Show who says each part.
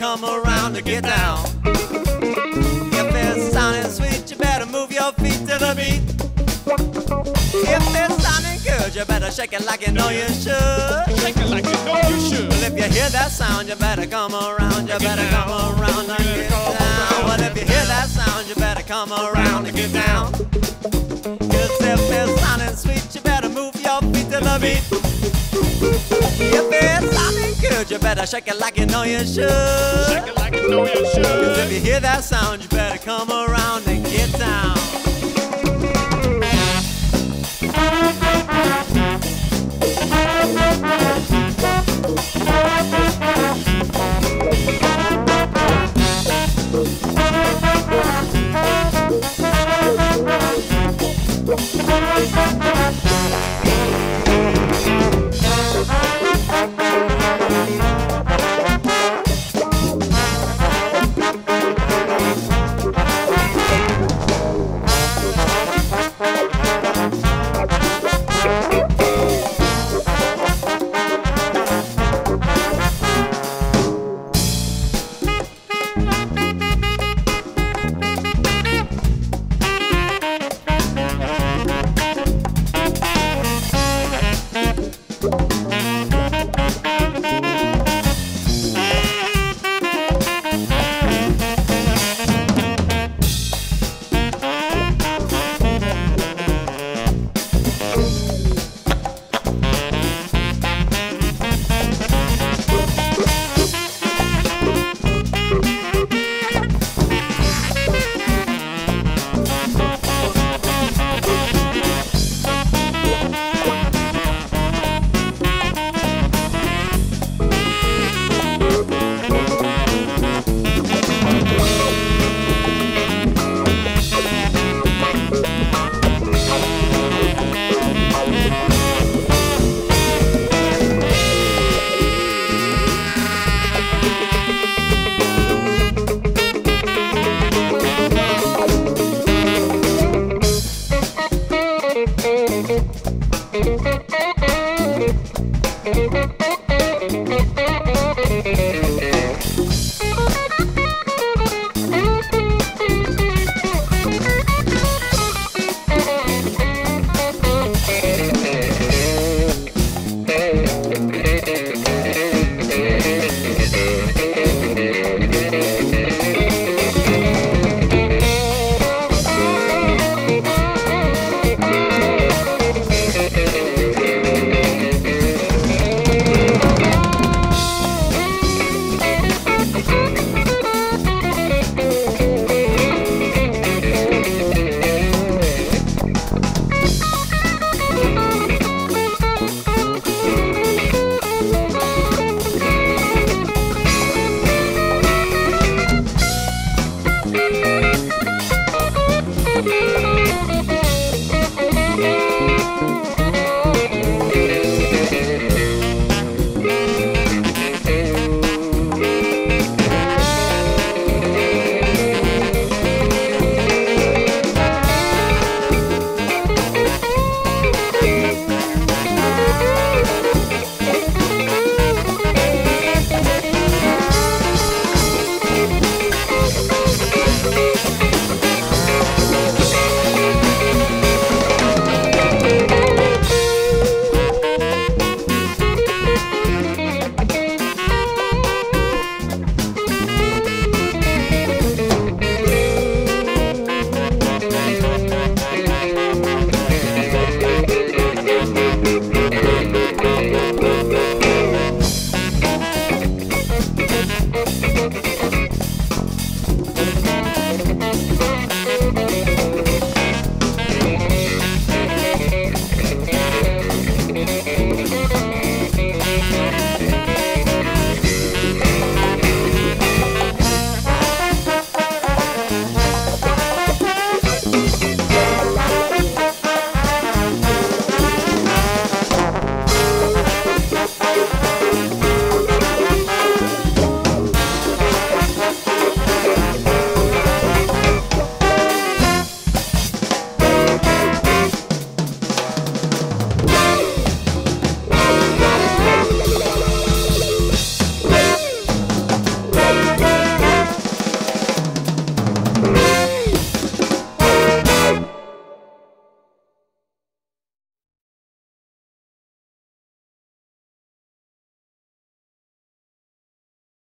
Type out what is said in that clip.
Speaker 1: come around to get down. If it's sounding sweet, you better move your feet to the beat. If it's sounding good, you better shake it like you know you should.
Speaker 2: Shake it like you know you should.
Speaker 1: Well, if you hear that sound, you better come around. You better come around and
Speaker 2: better
Speaker 1: get down.
Speaker 2: around.
Speaker 1: Well, if you hear that sound, you better come around and get down. Cause if it's sounding sweet, you better move your feet to the beat. Better shake it like you know you should.
Speaker 2: Shake it like you know you should.
Speaker 1: Cause if you hear that sound, you better come around and get down.